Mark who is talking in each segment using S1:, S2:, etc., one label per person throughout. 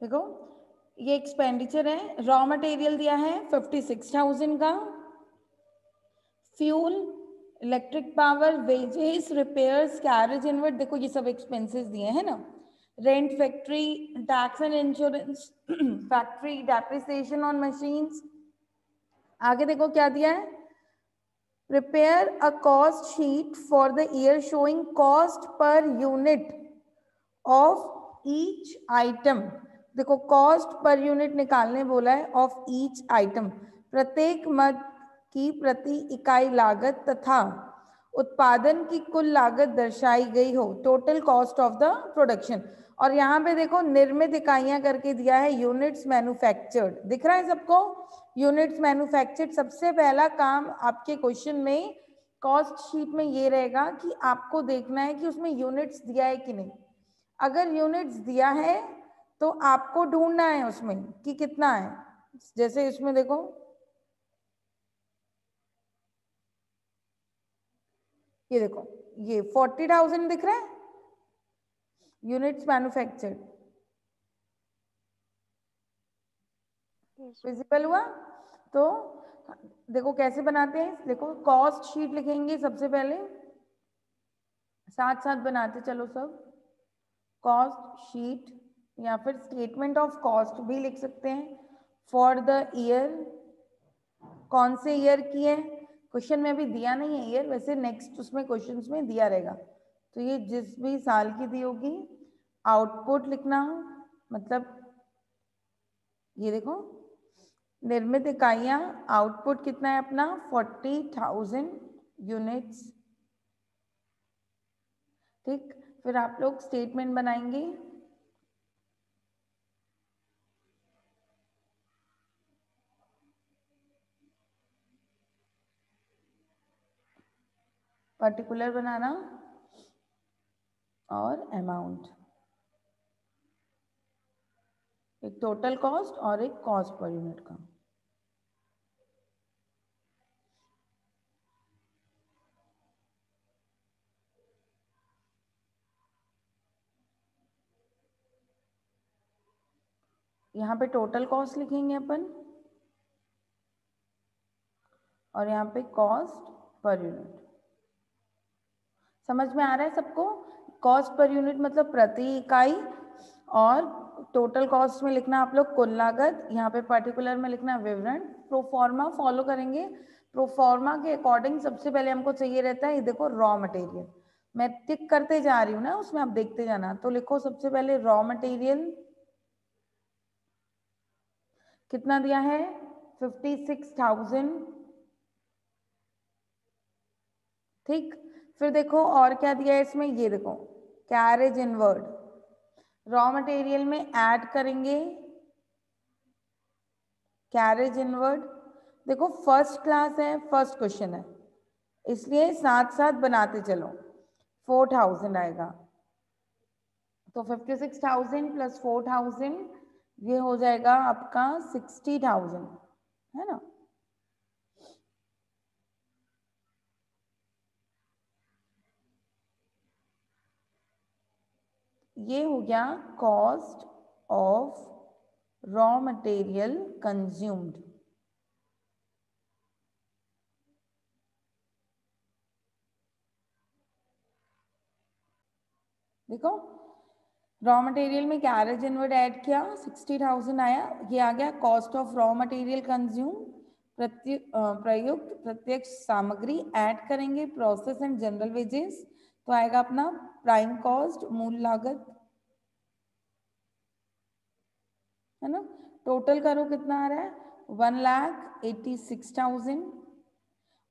S1: देखो, ये एक्सपेंडिचर है रॉ मटेरियल दिया है फिफ्टी सिक्स थाउज़ेंड का। Fuel electric power wages repairs carriage inward देखो ये सब एक्सपेंसेस दिए हैं ना। Rent factory tax and insurance factory depreciation on machines आगे देखो क्या दिया है? Prepare a cost sheet for the year showing cost per unit of each item देखो कॉस्ट पर यूनिट निकालने बोला है ऑफ़ ईच आइटम प्रत्येक मद की प्रति इकाई लागत तथा उत्पादन की कुल लागत दर्शाई गई हो। Total cost of the production और यहाँ पे देखो, निर्मित इकाइयाँ करके दिया है यूनिट्स मैन्युफैक्चर्ड दिख रहा है सबको? यूनिट्स मैन्युफैक्चर्ड सबसे पहला काम आपके क्वेश्चन में कॉस्ट शीट में ये रहेगा कि आपको देखना है कि उसमें यूनिट्स दिया है कि नहीं। अगर यूनिट्स दिया है तो आपको ढूंढना है उसमें कि कितना है। जैसे इसमें देखो। ये देखो, ये फोर्टी थाउज़ेंड दिख रहा है। यूनिट्स मैन्युफैक्चर्ड विजिबल हुआ? तो देखो कैसे बनाते हैं। देखो कॉस्ट शीट लिखेंगे सबसे पहले। साथ साथ बनाते, चलो सब। कॉस्ट शीट या फिर स्टेटमेंट ऑफ़ कॉस्ट भी लिख सकते हैं। फॉर द ईयर कौन से ईयर की है? क्वेश्चन में अभी दिया नहीं है ईयर वैसे नेक्स्ट उसमें क्वेश्चन में दिया रहेगा। तो ये जिस भी साल की दी होगी आउटपुट लिखना मतलब ये देखो, निर्मित इकाइयाँ आउटपुट कितना है अपना? फोर्टी थाउज़ेंड यूनिट्स ठीक? फिर आप लोग स्टेटमेंट बनाएँगे। पर्टिकुलर बनाना और अमाउंट एक टोटल कॉस्ट और एक कॉस्ट पर यूनिट का. यहाँ पे टोटल कॉस्ट लिखेंगे अपन और यहाँ पे कॉस्ट पर यूनिट समझ में आ रहा है सबको? कॉस्ट पर यूनिट मतलब प्रति इकाई और टोटल कॉस्ट में लिखना आप लोग कुल लागत, यहाँ पे पर्टिकुलर में लिखना विवरण प्रोफॉर्मा फॉलो करेंगे। प्रोफॉर्मा के अकॉर्डिंग सबसे पहले हमको चाहिए रहता है, ये देखो रॉ मटेरियल मैं टिक करते जा रही हूँ ना, उसमें आप देखते जाना। तो लिखो सबसे पहले रॉ मटेरियल कितना दिया है? फिफ्टी सिक्स थाउज़ेंड ठीक? फिर देखो और क्या दिया है इसमें? ये देखो कैरेज इनवर्ड रॉ मटेरियल में ऐड करेंगे। कैरेज इनवर्ड देखो फ़र्स्ट क्लास है फ़र्स्ट क्वेश्चन है। इसलिए साथ साथ बनाते चलो। फोर थाउज़ेंड आएगा। तो fifty six thousand plus four thousand ये हो जाएगा आपका सिक्सटी थाउज़ेंड है ना? ये हो गया cost of raw material consumed देखो रॉ मटेरियल में कैरेज इनवर्ड ऐड किया सिक्सटी थाउज़ेंड आया, ये आ गया cost of raw material consume प्रत्यु प्रयुक्त प्रत्यक्ष सामग्री ऐड करेंगे प्रोसेस एंड जनरल वेजेस तो आएगा अपना प्राइम कॉस्ट मूल लागत, है ना? टोटल करो कितना आ रहा है? One lakh eighty six thousand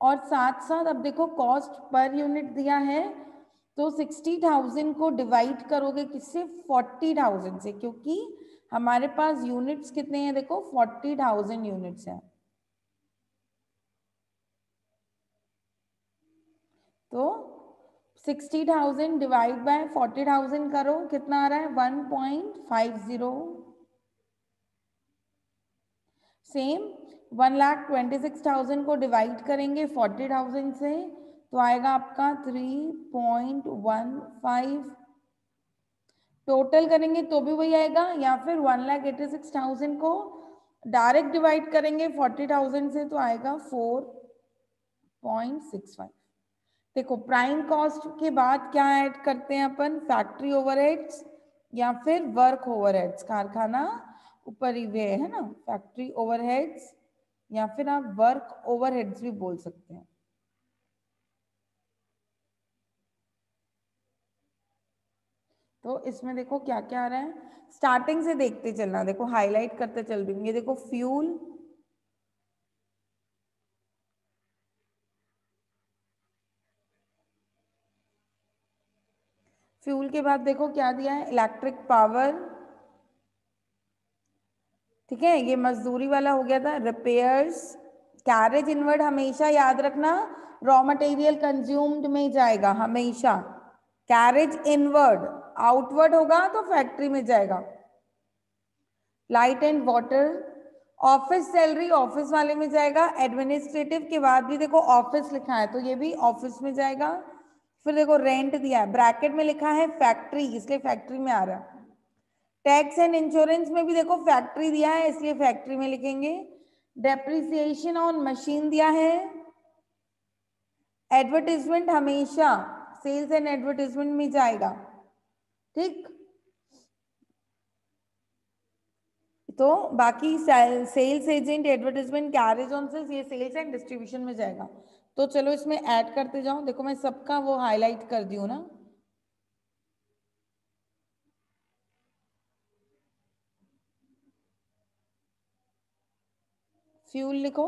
S1: और साथ साथ अब देखो कॉस्ट पर यूनिट दिया है तो सिक्सटी थाउज़ेंड को डिवाइड करोगे किससे? फोर्टी थाउज़ेंड से, क्योंकि हमारे पास यूनिट्स कितने हैं? देखो फोर्टी थाउज़ेंड यूनिट्स हैं। तो sixty thousand divide by forty thousand करो, कितना आ रहा है? One point five zero. Same, one lakh twenty six thousand को डिवाइड करेंगे फोर्टी थाउज़ेंड से तो आएगा आपका three point one five. Total करेंगे तो भी वही आएगा, या फिर one lakh eighty six thousand को डायरेक्ट डिवाइड करेंगे फोर्टी थाउज़ेंड से तो आएगा फोर पॉइंट सिक्स फाइव। देखो प्राइम कॉस्ट के बाद क्या ऐड करते हैं अपन? फैक्ट्री ओवरहेड्स या फिर वर्क ओवरहेड्स कारखाना ऊपर ही वे है ना? फैक्ट्री ओवरहेड्स या फिर आप वर्क ओवरहेड्स भी बोल सकते हैं। तो इसमें देखो क्या क्या आ रहा है? स्टार्टिंग से देखते चलना, देखो हाईलाइट करते चल रही ये देखो फ्यूल फ्यूल के बाद देखो क्या दिया है? इलेक्ट्रिक पावर ठीक है, ये मजदूरी वाला हो गया था रिपेयर्स कैरेज इनवर्ड हमेशा याद रखना रॉ मटेरियल कंज्यूम्ड में जाएगा, हमेशा. कैरेज इनवर्ड आउटवर्ड होगा तो फैक्ट्री में जाएगा. Light and water office salary office वाले में जाएगा एडमिनिस्ट्रेटिव के बाद भी देखो ऑफ़िस लिखा है तो ये भी ऑफ़िस में जाएगा. फिर देखो रेंट दिया है। ब्रैकेट में लिखा है फैक्ट्री इसलिए फैक्ट्री में आ रहा। टैक्स एंड इंश्योरेंस में भी देखो फैक्ट्री दिया है, इसलिए फैक्ट्री में लिखेंगे। डेप्रिसिएशन ऑन मशीन दिया है। एडवर्टीजमेंट हमेशा सेल्स एंड एडवर्टीजमेंट में जाएगा। ठीक? तो बाकी sales agent advertisement carriage on sales ये सेल्स एंड डिस्ट्रीब्यूशन में जाएगा। तो चलो इसमें ऐड करते जाओ। देखो मैं सबका वो हाईलाइट कर दी हूँ ना। फ्यूल लिखो।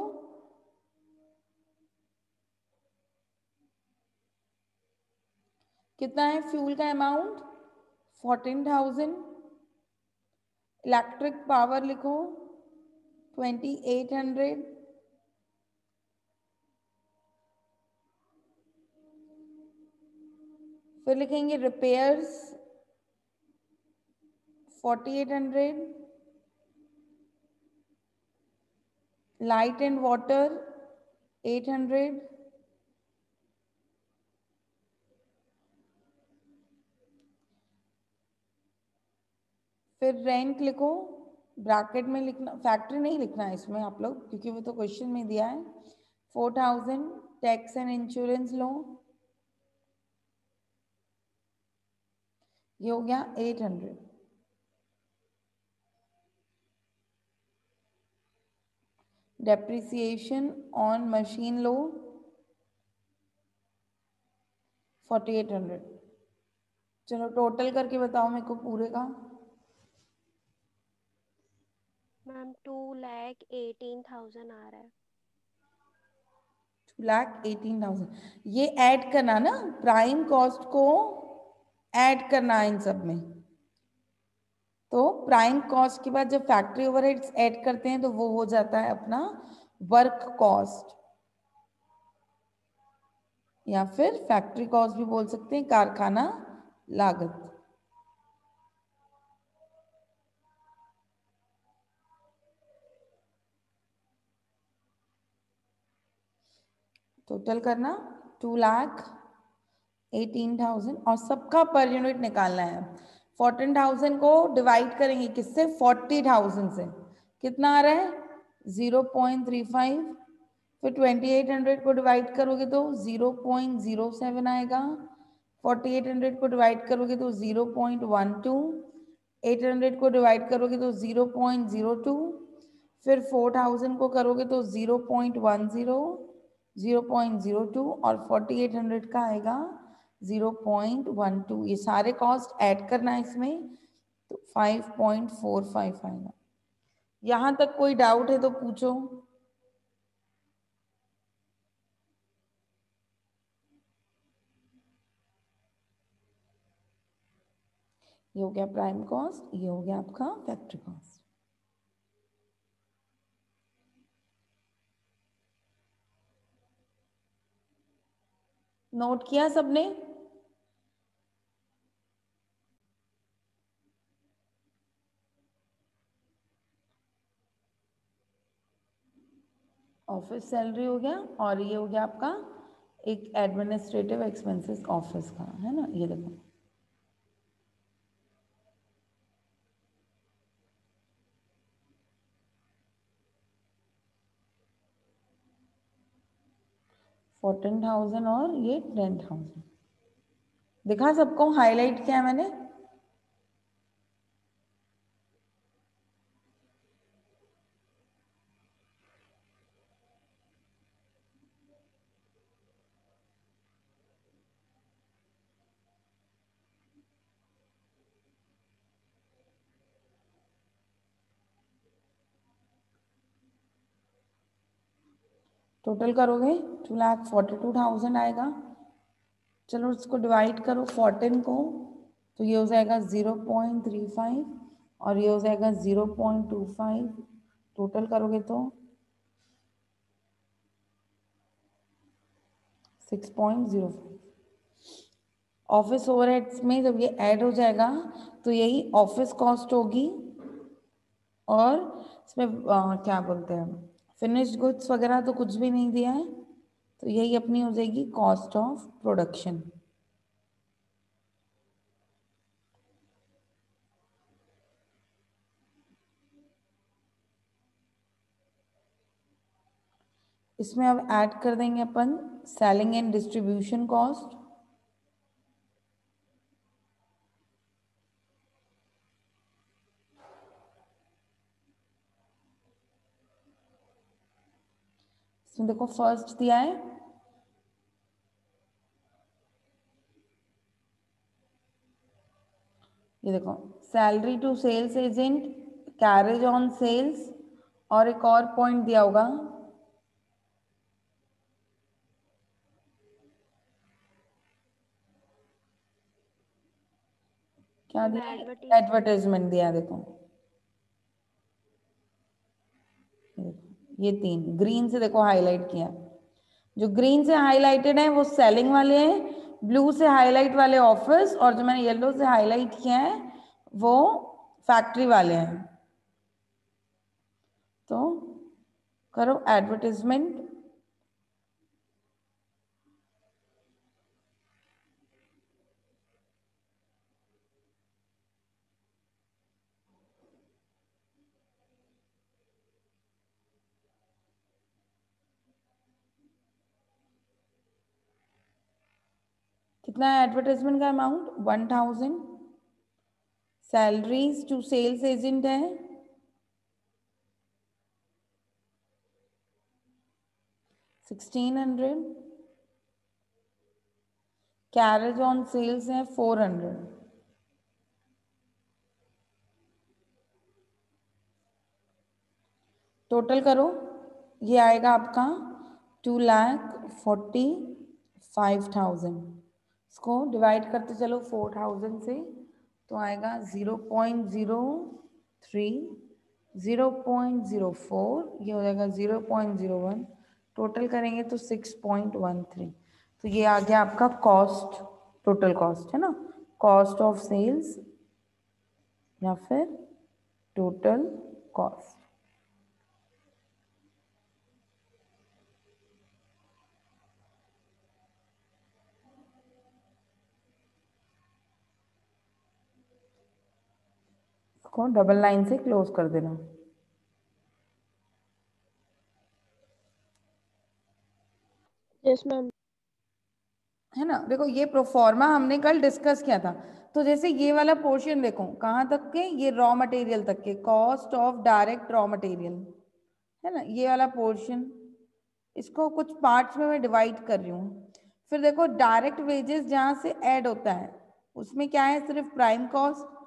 S1: कितना है फ्यूल का amount fourteen thousand electric power लिखो। ट्वेंटी एट हंड्रेड फिर लिखेंगे repairs forty eight hundred light and water eight hundred फिर रेंट लिखो ब्रैकेट में लिखना फैक्ट्री नहीं लिखना है इसमें आप लोग, क्योंकि वो तो क्वेश्चन में दिया है। Four thousand tax and insurance लो। ये हो गया eight hundred depreciation on machine low forty eight hundred चलो टोटल करके बताओ मेरे को पूरे का।
S2: Ma'am two lakh eighteen thousand आ रहा है।
S1: टू लैख एटीन थाउज़ेंड ये ऐड करना ना प्राइम कॉस्ट को ऐड करना है इन सब में। तो प्राइम कॉस्ट के बाद जब फैक्ट्री ओवरहेड्स ऐड करते हैं तो वो हो जाता है अपना वर्क कॉस्ट या फिर फैक्ट्री कॉस्ट भी बोल सकते हैं, कारखाना लागत। टोटल करना टू लाख एटीन थाउज़ेंड और सबका पर यूनिट निकालना है। फोर्टीन थाउज़ेंड को डिवाइड करेंगे किससे? फोर्टी थाउज़ेंड से। कितना आ रहा है? Zero point three five. फिर ट्वेंटी एट हंड्रेड को डिवाइड करोगे तो ज़ीरो पॉइंट ज़ीरो सेवन आएगा। फोर्टी एट हंड्रेड को डिवाइड करोगे तो zero point one two. Eight hundred को डिवाइड करोगे तो ज़ीरो पॉइंट ज़ीरो टू। फिर फोर थाउज़ेंड को करोगे तो zero point one zero zero point zero two और फोर्टी एट हंड्रेड का आएगा। ज़ीरो पॉइंट वन टू ये सारे कॉस्ट ऐड करना है इसमें तो फाइव पॉइंट फोर फाइव आएगा यहाँ तक कोई डाउट है तो पूछो। ये हो गया प्राइम कॉस्ट ये हो गया आपका फैक्ट्री कॉस्ट नोट किया सबने? ऑफ़िस सैलरी हो गया और ये हो गया आपका एक एडमिनिस्ट्रेटिव एक्सपेंसेस ऑफ़िस का, है ना? ये देखो। फोर्टीन थाउज़ेंड और ये टेन थाउज़ेंड दिखा सबको हाईलाइट किया मैंने? टोटल करोगे? Two lakh forty two thousand आएगा। चलो इसको डिवाइड करो फोर्टीन को तो ये हो जाएगा ज़ीरो पॉइंट थ्री फाइव और ये हो जाएगा zero point two five total करोगे तो six point zero five office overheads में जब ये ऐड हो जाएगा तो यही ऑफ़िस कॉस्ट होगी और इसमें आ, क्या बोलते हैं? फिनिश्ड गुड्स वगैरह तो कुछ भी नहीं दिया है तो यही अपनी हो जाएगी कॉस्ट ऑफ़ प्रोडक्शन इसमें अब ऐड कर देंगे अपन सेलिंग एंड डिस्ट्रीब्यूशन कॉस्ट इसमें देखो फ़र्स्ट दिया है। ये देखो salary to sales agent carriage on sales और एक और पॉइंट दिया होगा। क्या दिया एडवर्टाइजमेंट दिया देखो। ये तीन ग्रीन से देखो हाईलाइट किया। जो ग्रीन से हाईलाइटेड है, वो सेलिंग वाले हैं ब्लू से हाईलाइट वाले ऑफ़िस और जो मैंने येलो से हाईलाइट किया है, वो फैक्ट्री वाले हैं। तो करो एडवर्टीजमेंट कितना है एडवर्टाइजमेंट का amount one thousand salaries to sales agent है। Sixteen hundred carriage on sales है फोर हंड्रेड टोटल करो। ये आएगा आपका two lakh forty five thousand इसको डिवाइड करते चलो फोर थाउज़ेंड से तो आएगा zero point zero three zero point zero four ये हो जाएगा zero point zero one total करेंगे तो सिक्स पॉइंट वन थ्री तो ये आ गया आपका कॉस्ट टोटल कॉस्ट है ना? कॉस्ट ऑफ़ सेल्स या फिर टोटल कॉस्ट को डबल लाइन से क्लोज कर देना।
S2: यस मैम
S1: है ना? देखो ये प्रोफॉर्मा हमने कल डिस्कस किया था। तो जैसे ये वाला पोर्शन देखो कहाँ तक के? ये रॉ मटेरियल तक के cost of direct raw material है ना? ये वाला पोर्शन इसको कुछ पार्ट्स में मैं डिवाइड कर रही हूँ। फिर देखो डायरेक्ट वेजेस जहाँ से ऐड होता है उसमें क्या है? सिर्फ़ प्राइम कॉस्ट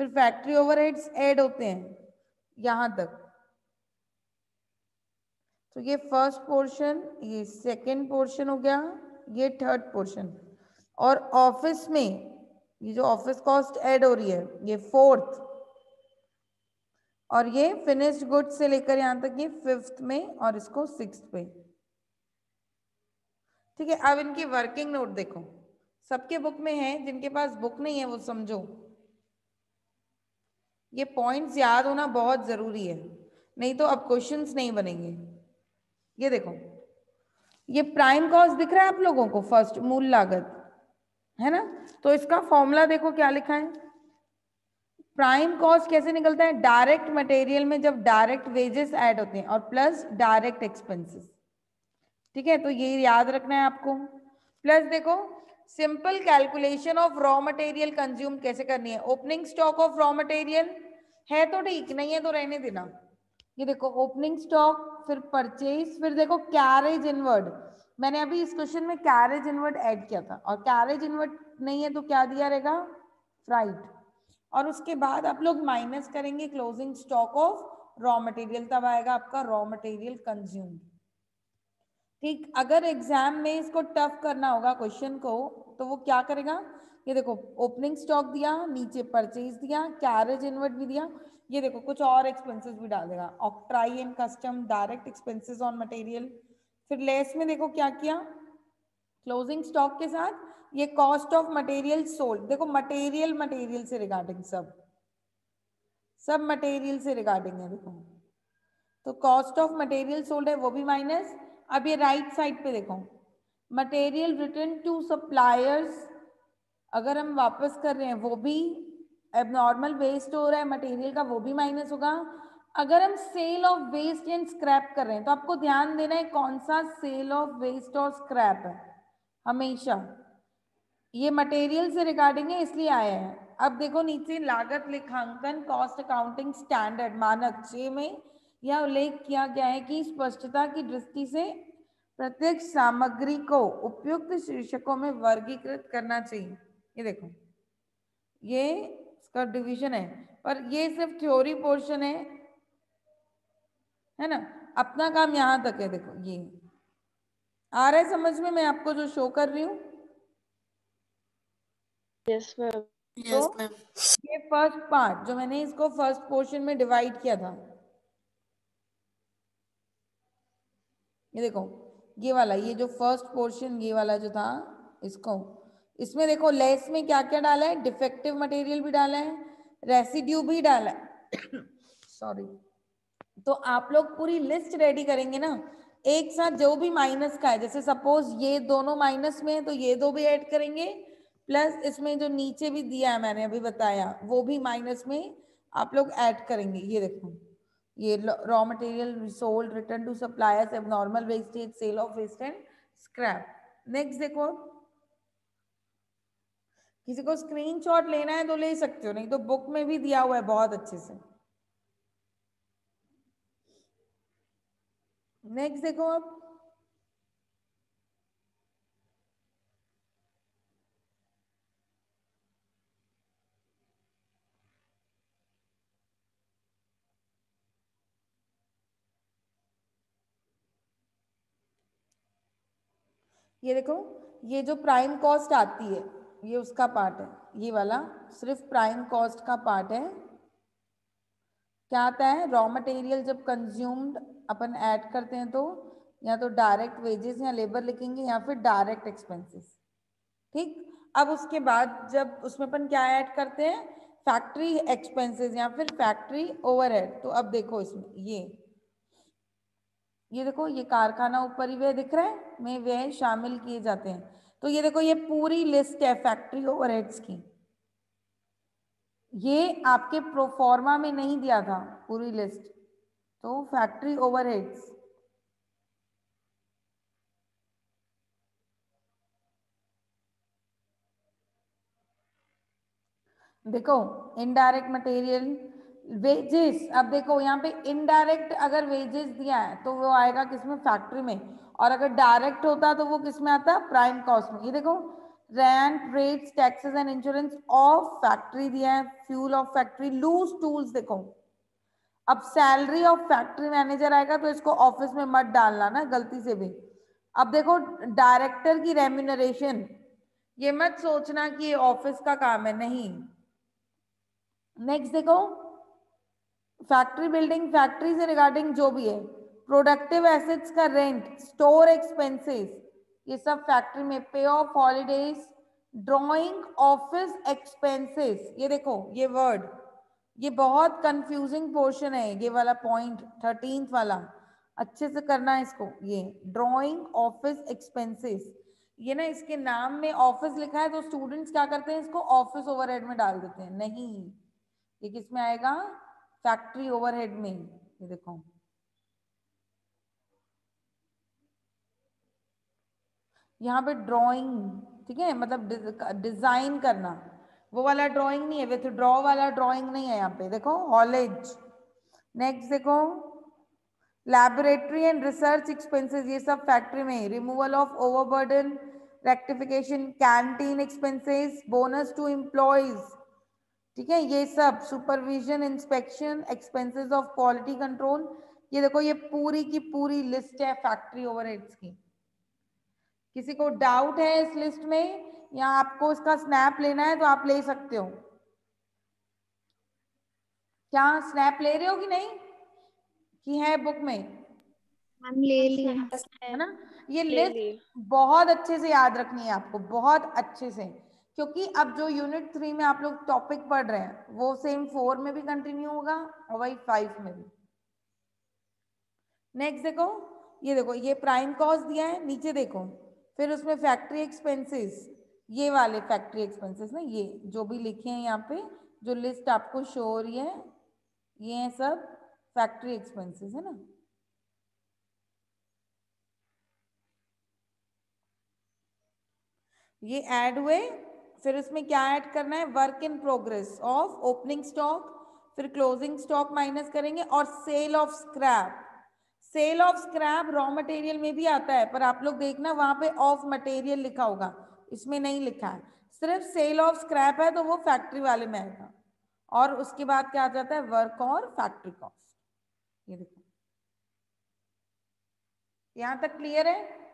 S1: फिर फैक्ट्री ओवरहेड्स ऐड होते हैं, यहाँ तक। तो ये फ़र्स्ट पोर्शन ये सेकंड पोर्शन हो गया, ये थर्ड पोर्शन और ऑफ़िस में, ये जो ऑफ़िस कॉस्ट ऐड हो रही है, ये फोर्थ और ये फिनिश्ड गुड्स से लेकर यहाँ तक, ये फिफ्थ में और इसको सिक्स पे। ठीक है, अब इनकी वर्किंग नोट देखो। सबके बुक में है, जिनके पास बुक नहीं है, वो समझो। ये पॉइंट्स याद होना बहुत ज़रूरी है। नहीं तो अब क्वेश्चंस नहीं बनेंगे। ये देखो, ये प्राइम कॉस्ट दिख रहा है आप लोगों को फ़र्स्ट मूल लागत, है ना? तो इसका फॉर्मूला देखो क्या लिखा है? प्राइम कॉस्ट कैसे निकलता है? डायरेक्ट मटेरियल में जब डायरेक्ट वेजेस ऐड होते हैं और प्लस डायरेक्ट एक्सपेंसेस ठीक है तो ये याद रखना है आपको। प्लस देखो simple calculation of raw material consume कैसे करनी है? Opening stock of raw material है तो ठीक, नहीं है तो रहने देना। ये देखो ओपनिंग स्टॉक फिर परचेज फिर देखो कैरेज इनवर्ड मैंने अभी इस क्वेश्चन में कैरेज इनवर्ड ऐड किया था। और कैरेज इनवर्ड नहीं है तो क्या दिया रहेगा? फ्राइट और उसके बाद आप लोग माइनस करेंगे closing stock of raw material तब आएगा आपका रॉ मटेरियल कंज्यूम ठीक, अगर एग्ज़ाम में इसको टफ करना होगा क्वेश्चन को तो वो क्या करेगा? ये देखो ओपनिंग स्टॉक दिया, नीचे परचेज दिया कैरेज इनवर्ट भी दिया, ये देखो, कुछ और एक्सपेंसेस भी डाल देगा। Octroi and custom direct expenses on material फिर लेस में देखो क्या किया? क्लोजिंग स्टॉक के साथ, ये कॉस्ट ऑफ़ मटेरियल सोल्ड देखो मटेरियल मटेरियल से रिगार्डिंग सब। सब मटेरियल से रिगार्डिंग है, देखो। तो कॉस्ट ऑफ़ मटेरियल सोल्ड है, वो भी माइनस अब ये राइट साइड पे देखो। मटेरियल रिटर्न टू सप्लायर्स अगर हम वापस कर रहे हैं, वो भी एबनॉर्मल वेस्ट हो रहा है मटेरियल का वो भी माइनस होगा। अगर हम sale of waste and scrap कर रहे हैं तो आपको ध्यान देना है कौन सा सेल ऑफ़ वेस्ट और स्क्रैप है। हमेशा। ये मटेरियल से रिगार्डिंग है, इसलिए आया है। अब देखो नीचे लागत, लेखांकन कॉस्ट अकाउंटिंग स्टैंडर्ड मानक, छह में यह उल्लेख किया गया है कि स्पष्टता की दृष्टि से प्रत्येक सामग्री को उपयुक्त शीर्षकों में वर्गीकृत करना चाहिए। ये देखो ये इसका डिवीज़न है पर ये सिर्फ़ थ्योरी पोर्शन है है ना? अपना काम यहाँ तक है देखो ये। आ रहा है समझ में? मैं आपको जो शो कर रही हूँ।
S2: यस मैम
S1: तो ये फ़र्स्ट पार्ट जो मैंने इसको फ़र्स्ट पोर्शन में डिवाइड किया था। ये देखो, ये वाला, ये जो फ़र्स्ट पोर्शन ये वाला जो था, इसको, इसमें देखो लेस में क्या क्या डाला है? डिफेक्टिव मटेरियल भी डाला है रेसिड्यू भी डाला है। सॉरी तो आप लोग पूरी लिस्ट रेडी करेंगे ना? एक साथ जो भी माइनस का है, जैसे सपोज़ ये दोनों माइनस में है तो ये दो भी ऐड करेंगे प्लस इसमें जो नीचे भी दिया है मैंने, अभी बताया, वो भी माइनस में आप लोग ऐड करेंगे। ये देखो। ये raw material sold return to suppliers abnormal wastage sale of waste and scrap next देखो। किसी को स्क्रीनशॉट लेना है तो ले सकते हो, नहीं तो बुक में भी दिया हुआ है बहुत अच्छे से। नेक्स्ट देखो अब ये देखो, ये जो प्राइम कॉस्ट आती है, ये उसका पार्ट है। ये वाला सिर्फ़ प्राइम कॉस्ट का पार्ट है। क्या आता है? रॉ मटेरियल जब कंज्यूम्ड अपन ऐड करते हैं तो या तो डायरेक्ट वेजेस या लेबर लिखेंगे, या फिर डायरेक्ट एक्सपेंसेस ठीक? अब उसके बाद जब उसमें अपन क्या ऐड करते हैं? फैक्ट्री एक्सपेंसेस या फिर फैक्ट्री ओवरहेड तो अब देखो इसमें, ये। ये देखो, ये कारखाना ऊपर ही व्यय दिख रहे है, में व्यय शामिल किए जाते हैं। तो ये देखो, ये पूरी लिस्ट है फैक्ट्री ओवरहेड्स की। ये आपके प्रोफॉर्मा में नहीं दिया था, पूरी लिस्ट तो फैक्ट्री ओवरहेड्स देखो इनडायरेक्ट मटेरियल वेजेस अब देखो यहाँ पे इनडायरेक्ट अगर वेजेस दिया है तो वो आएगा किसमें फैक्ट्री में। और अगर डायरेक्ट होता तो वो किसमें आता? प्राइम कॉस्ट में। ये देखो rent rates taxes and insurance of factory दिया है fuel of factory loose tools देखो। अब सैलरी ऑफ़ फैक्ट्री मैनेजर आएगा तो इसको ऑफ़िस में मत डालना ना, गलती से भी। अब देखो डायरेक्टर की रेम्यूनरेशन ये मत सोचना कि ये ऑफ़िस का काम है, नहीं। नेक्स्ट देखो फैक्ट्री बिल्डिंग फैक्ट्री से रिगार्डिंग जो भी है प्रोडक्टिव एसेट्स का रेंट स्टोर एक्सपेंसेस ये सब फैक्ट्री में pay of holidays drawing office expenses ये देखो, ये वर्ड ये बहुत कंफ्यूजिंग पोर्शन है, ये वाला पॉइंट थर्टींथ वाला, अच्छे से करना है इसको, ये ड्रॉइंग ऑफ़िस एक्सपेंसेस ये ना इसके नाम में ऑफ़िस लिखा है तो स्टूडेंट्स क्या करते हैं इसको ऑफ़िस ओवरहेड में डाल देते हैं, नहीं, ये किसमें आएगा? फैक्ट्री ओवरहेड में ये देखो। यहाँ पे ड्राइंग ठीक है मतलब डिज़ाइन करना, वो वाला ड्राइंग नहीं है विथ ड्रॉ वाला ड्राइंग नहीं है यहाँ पे, देखो हॉलेज नेक्स्ट देखो लैबोरेटरी एंड रिसर्च एक्सपेंसेस ये सब फैक्ट्री में removal of overburden rectification canteen expenses bonus to employees ठीक है ये सब supervision inspection expenses of quality control ये देखो ये पूरी की पूरी लिस्ट है फैक्ट्री ओवरहेड्स की। किसी को डाउट है इस लिस्ट में या आपको इसका स्नैप लेना है तो आप ले सकते हो। क्या स्नैप ले रहे हो कि नहीं? कि है बुक में?
S2: हम ले लिए
S1: है ना? ये लिस्ट बहुत अच्छे से याद रखनी है आपको बहुत अच्छे से। क्योंकि अब जो यूनिट थ्री में आप लोग टॉपिक पढ़ रहे हैं, वो सेम फोर में भी कंटिन्यू होगा और वही फाइव में भी। नेक्स्ट देखो, ये देखो, ये प्राइम कॉस्ट दिया है, नीचे देखो, फिर उसमें फैक्ट्री एक्सपेंसेस ये वाले फैक्ट्री एक्सपेंसेस ना, ये जो भी लिखे हैं यहाँ पे, जो लिस्ट आपको शो हो रही है, ये है सब फैक्ट्री एक्सपेंसेस है ना? ये ऐड हुए फिर उसमें क्या ऐड करना है? Work in progress of opening stock फिर क्लोजिंग स्टॉक माइनस करेंगे और sale of scrap sale of scrap raw material में भी आता है, पर आप लोग देखना वहाँ पे ऑफ़ मटेरियल लिखा होगा। इसमें नहीं लिखा है। सिर्फ़ सेल ऑफ़ स्क्रैप है तो वो फैक्ट्री वाले में आएगा। और उसके बाद क्या आ जाता है? वर्क और फैक्ट्री कॉस्ट ये देखो। यहाँ तक क्लियर है?